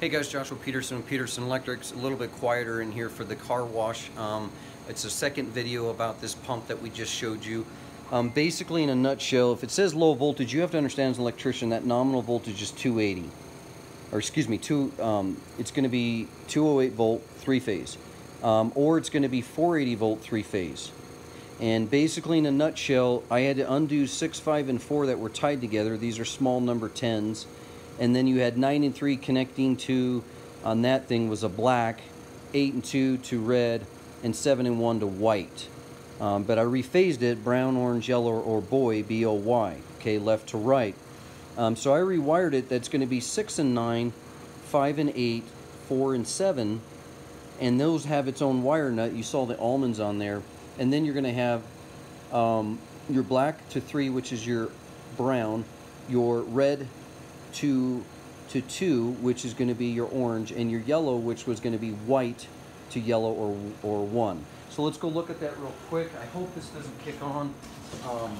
Hey guys, Joshua Peterson, Peterson Electrics. A little bit quieter in here for the car wash. Um, it's a second video about this pump that we just showed you. Um, basically, in a nutshell, if it says low voltage, you have to understand as an electrician that nominal voltage is 280. Or excuse me, two, um, it's going to be 208 volt, three phase. Um, or it's going to be 480 volt, three phase. And basically, in a nutshell, I had to undo 6, 5, and 4 that were tied together. These are small number 10s and then you had 9 and 3 connecting to on that thing was a black 8 and 2 to red and 7 and 1 to white. Um, but I rephased it brown orange yellow or boy B-O-Y okay left to right. Um, so I rewired it that's going to be 6 and 9 5 and 8 4 and 7 and those have its own wire nut. You saw the almonds on there. And then you're going to have um, your black to 3 which is your brown your red to to 2, which is going to be your orange, and your yellow, which was going to be white to yellow or, or 1. So let's go look at that real quick. I hope this doesn't kick on. Um,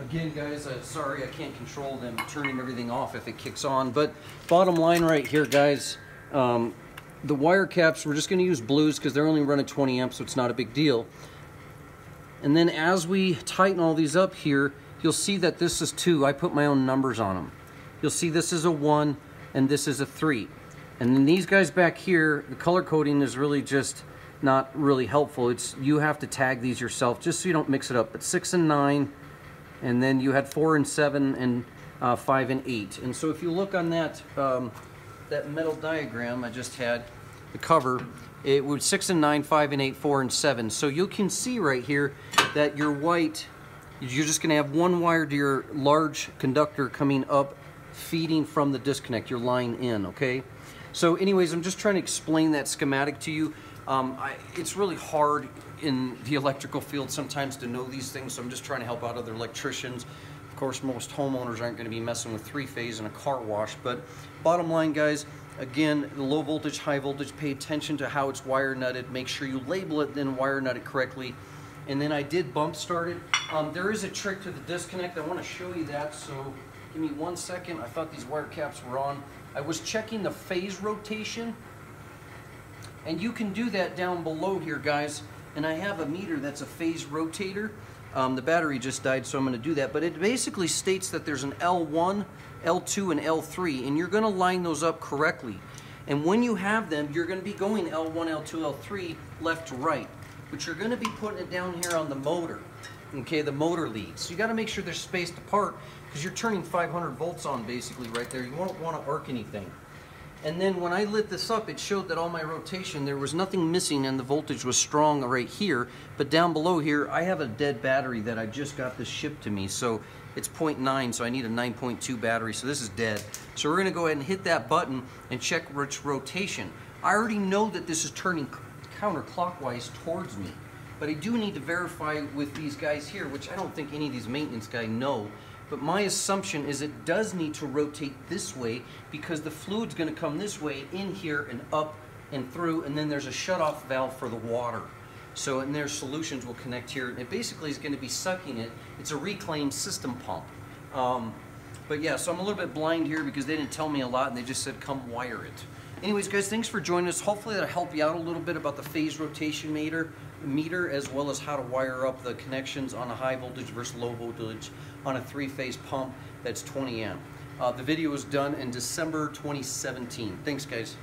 again, guys, sorry I can't control them turning everything off if it kicks on. But bottom line right here, guys, um, the wire caps, we're just going to use blues because they're only running 20 amps, so it's not a big deal. And then as we tighten all these up here, you'll see that this is 2. I put my own numbers on them you'll see this is a 1 and this is a 3. And then these guys back here, the color coding is really just not really helpful. It's You have to tag these yourself just so you don't mix it up. But 6 and 9, and then you had 4 and 7, and uh, 5 and 8. And so if you look on that, um, that metal diagram I just had, the cover, it would 6 and 9, 5 and 8, 4 and 7. So you can see right here that your white, you're just going to have one wire to your large conductor coming up feeding from the disconnect, your line in, okay? So anyways, I'm just trying to explain that schematic to you. Um, I, it's really hard in the electrical field sometimes to know these things, so I'm just trying to help out other electricians. Of course, most homeowners aren't going to be messing with three-phase in a car wash, but bottom line, guys, again, the low voltage, high voltage, pay attention to how it's wire nutted. Make sure you label it, then wire nut it correctly. And then I did bump start it. Um, there is a trick to the disconnect. I want to show you that, so Give me one second. I thought these wire caps were on. I was checking the phase rotation. And you can do that down below here, guys. And I have a meter that's a phase rotator. Um, the battery just died, so I'm going to do that. But it basically states that there's an L1, L2, and L3, and you're going to line those up correctly. And when you have them, you're going to be going L1, L2, L3, left to right. But you're going to be putting it down here on the motor okay, the motor leads. So you got to make sure they're spaced apart because you're turning 500 volts on basically right there. You won't want to arc anything. And then when I lit this up, it showed that all my rotation, there was nothing missing and the voltage was strong right here. But down below here, I have a dead battery that I just got this shipped to me. So it's 0.9, so I need a 9.2 battery. So this is dead. So we're gonna go ahead and hit that button and check which rotation. I already know that this is turning counterclockwise towards me. But I do need to verify with these guys here, which I don't think any of these maintenance guys know. But my assumption is it does need to rotate this way because the fluid's gonna come this way in here and up and through, and then there's a shut-off valve for the water. So, and their solutions will connect here. It basically is gonna be sucking it. It's a reclaim system pump. Um, but yeah, so I'm a little bit blind here because they didn't tell me a lot and they just said come wire it. Anyways, guys, thanks for joining us. Hopefully that'll help you out a little bit about the phase rotation meter, meter as well as how to wire up the connections on a high voltage versus low voltage on a three-phase pump that's 20 amp. Uh, the video was done in December 2017. Thanks, guys.